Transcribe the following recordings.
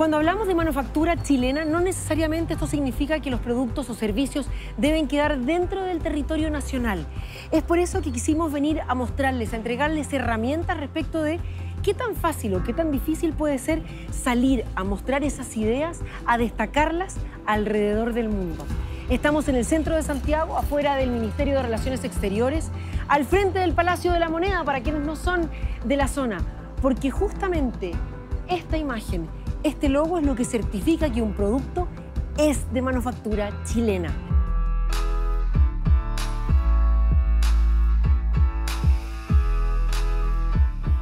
Cuando hablamos de manufactura chilena, no necesariamente esto significa que los productos o servicios deben quedar dentro del territorio nacional. Es por eso que quisimos venir a mostrarles, a entregarles herramientas respecto de qué tan fácil o qué tan difícil puede ser salir a mostrar esas ideas, a destacarlas alrededor del mundo. Estamos en el centro de Santiago, afuera del Ministerio de Relaciones Exteriores, al frente del Palacio de la Moneda, para quienes no son de la zona, porque justamente esta imagen, este logo es lo que certifica que un producto es de manufactura chilena.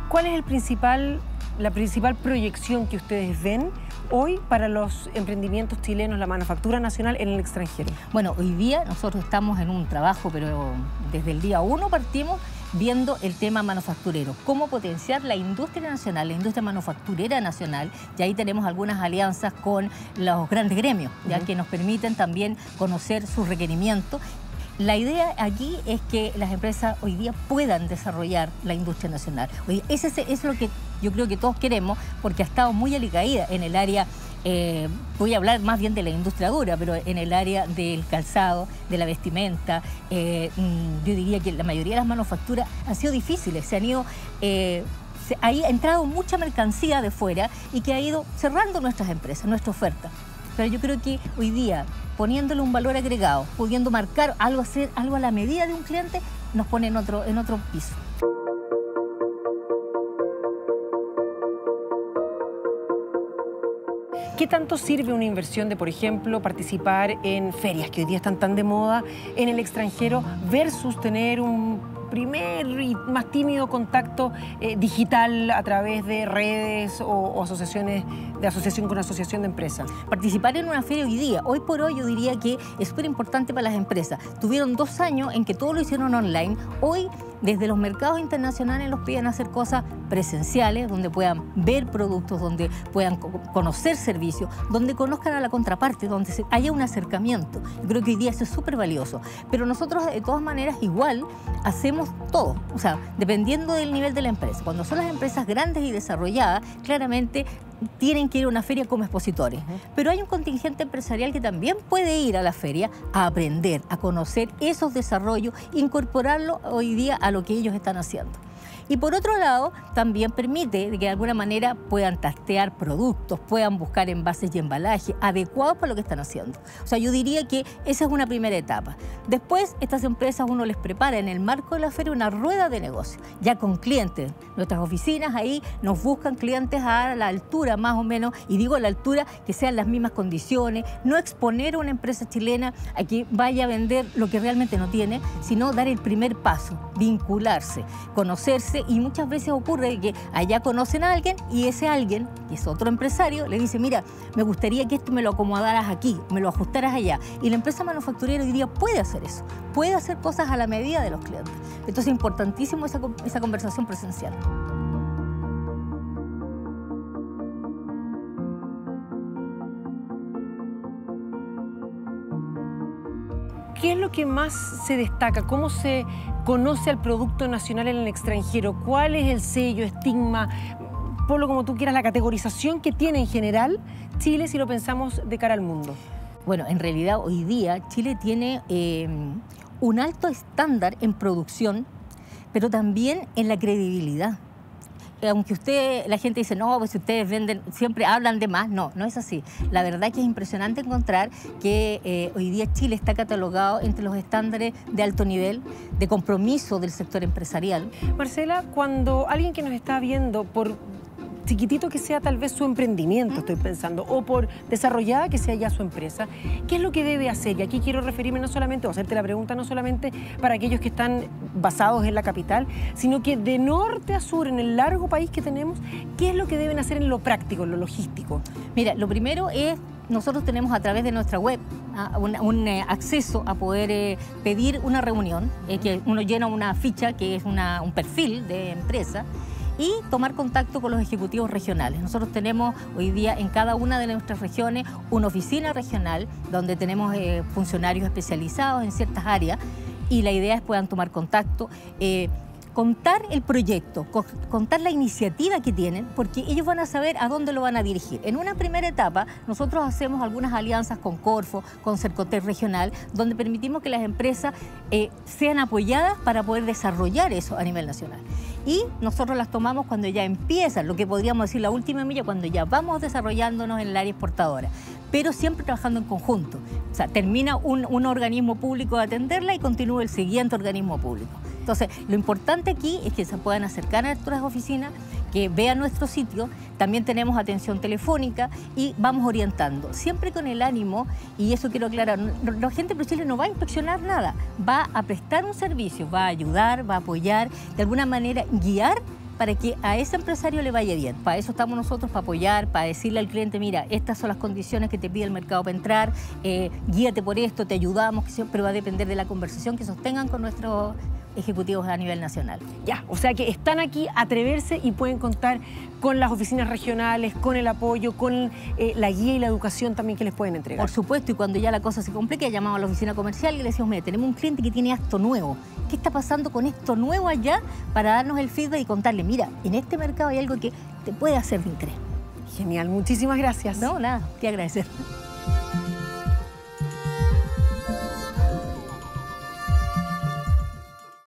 ¿Cuál es el principal, la principal proyección que ustedes ven hoy para los emprendimientos chilenos, la manufactura nacional en el extranjero? Bueno, hoy día nosotros estamos en un trabajo, pero desde el día uno partimos viendo el tema manufacturero, cómo potenciar la industria nacional, la industria manufacturera nacional, y ahí tenemos algunas alianzas con los grandes gremios, ya que nos permiten también conocer sus requerimientos. La idea aquí es que las empresas hoy día puedan desarrollar la industria nacional. Ese es lo que yo creo que todos queremos, porque ha estado muy alicaída en el área, eh, voy a hablar más bien de la industria dura, pero en el área del calzado, de la vestimenta, eh, mm, yo diría que la mayoría de las manufacturas han sido difíciles, se han ido... Eh, ha entrado mucha mercancía de fuera y que ha ido cerrando nuestras empresas, nuestra oferta. Pero yo creo que hoy día poniéndole un valor agregado, pudiendo marcar algo, hacer algo a la medida de un cliente, nos pone en otro, en otro piso. ¿Qué tanto sirve una inversión de, por ejemplo, participar en ferias que hoy día están tan de moda en el extranjero versus tener un primer y más tímido contacto eh, digital a través de redes o, asociaciones de asociación con asociación de empresas? Participar en una feria hoy día, hoy por hoy yo diría que es súper importante para las empresas. Tuvieron dos años en que todo lo hicieron online. Hoy desde los mercados internacionales los piden hacer cosas presenciales, donde puedan ver productos, donde puedan conocer servicios, donde conozcan a la contraparte, donde haya un acercamiento. Yo creo que hoy día eso es súper valioso. Pero nosotros de todas maneras igual hacemos todo, o sea, dependiendo del nivel de la empresa. Cuando son las empresas grandes y desarrolladas, claramente tienen que ir a una feria como expositores. Pero hay un contingente empresarial que también puede ir a la feria a aprender, a conocer esos desarrollos, incorporarlo hoy día a lo que ellos están haciendo. Y por otro lado, también permite que de alguna manera puedan tastear productos, puedan buscar envases y embalajes adecuados para lo que están haciendo. O sea, yo diría que esa es una primera etapa. Después, estas empresas uno les prepara en el marco de la feria una rueda de negocio, ya con clientes. Nuestras oficinas ahí nos buscan clientes a la altura más o menos, y digo a la altura que sean las mismas condiciones, no exponer a una empresa chilena a que vaya a vender lo que realmente no tiene, sino dar el primer paso, vincularse, conocerse y muchas veces ocurre que allá conocen a alguien y ese alguien, que es otro empresario, le dice, mira, me gustaría que esto me lo acomodaras aquí, me lo ajustaras allá. Y la empresa manufacturera hoy día puede hacer eso, puede hacer cosas a la medida de los clientes. Entonces es importantísimo esa, esa conversación presencial. ¿Qué es lo que más se destaca? ¿Cómo se conoce al producto nacional en el extranjero? ¿Cuál es el sello, estigma, por lo como tú quieras, la categorización que tiene en general Chile si lo pensamos de cara al mundo? Bueno, en realidad hoy día Chile tiene eh, un alto estándar en producción, pero también en la credibilidad aunque usted, la gente dice, no, pues ustedes venden, siempre hablan de más, no, no es así. La verdad que es impresionante encontrar que eh, hoy día Chile está catalogado entre los estándares de alto nivel de compromiso del sector empresarial. Marcela, cuando alguien que nos está viendo por chiquitito que sea tal vez su emprendimiento, estoy pensando, o por desarrollada que sea ya su empresa, ¿qué es lo que debe hacer? Y aquí quiero referirme no solamente, o hacerte la pregunta no solamente para aquellos que están basados en la capital, sino que de norte a sur, en el largo país que tenemos, ¿qué es lo que deben hacer en lo práctico, en lo logístico? Mira, lo primero es nosotros tenemos a través de nuestra web ah, un, eh, acceso a poder eh, pedir una reunión, eh, que uno llena una ficha que es un perfil de empresa y tomar contacto con los ejecutivos regionales. Nosotros tenemos hoy día en cada una de nuestras regiones una oficina regional donde tenemos eh, funcionarios especializados en ciertas áreas y la idea es puedan tomar contacto. Eh, contar el proyecto, contar la iniciativa que tienen, porque ellos van a saber a dónde lo van a dirigir. En una primera etapa, nosotros hacemos algunas alianzas con Corfo, con Cercotec Regional, donde permitimos que las empresas eh, sean apoyadas para poder desarrollar eso a nivel nacional. Y nosotros las tomamos cuando ya empiezan, lo que podríamos decir la última milla, cuando ya vamos desarrollándonos en el área exportadora, pero siempre trabajando en conjunto. O sea, termina un, un organismo público de atenderla y continúa el siguiente organismo público. Entonces, lo importante aquí es que se puedan acercar a nuestras oficinas, que vean nuestro sitio, también tenemos atención telefónica y vamos orientando, siempre con el ánimo, y eso quiero aclarar, la gente de Chile no va a inspeccionar nada, va a prestar un servicio, va a ayudar, va a apoyar, de alguna manera guiar para que a ese empresario le vaya bien. Para eso estamos nosotros, para apoyar, para decirle al cliente, mira, estas son las condiciones que te pide el mercado para entrar, eh, guíate por esto, te ayudamos, pero va a depender de la conversación que sostengan con nuestros ejecutivos a nivel nacional. Ya, o sea que están aquí, atreverse y pueden contar con las oficinas regionales, con el apoyo, con eh, la guía y la educación también que les pueden entregar. Por supuesto, y cuando ya la cosa se complique, llamamos a la oficina comercial y le decimos, mire, tenemos un cliente que tiene esto nuevo. ¿Qué está pasando con esto nuevo allá? Para darnos el feedback y contarle, mira, en este mercado hay algo que te puede hacer de interés. Genial, muchísimas gracias. No, nada, que agradecer.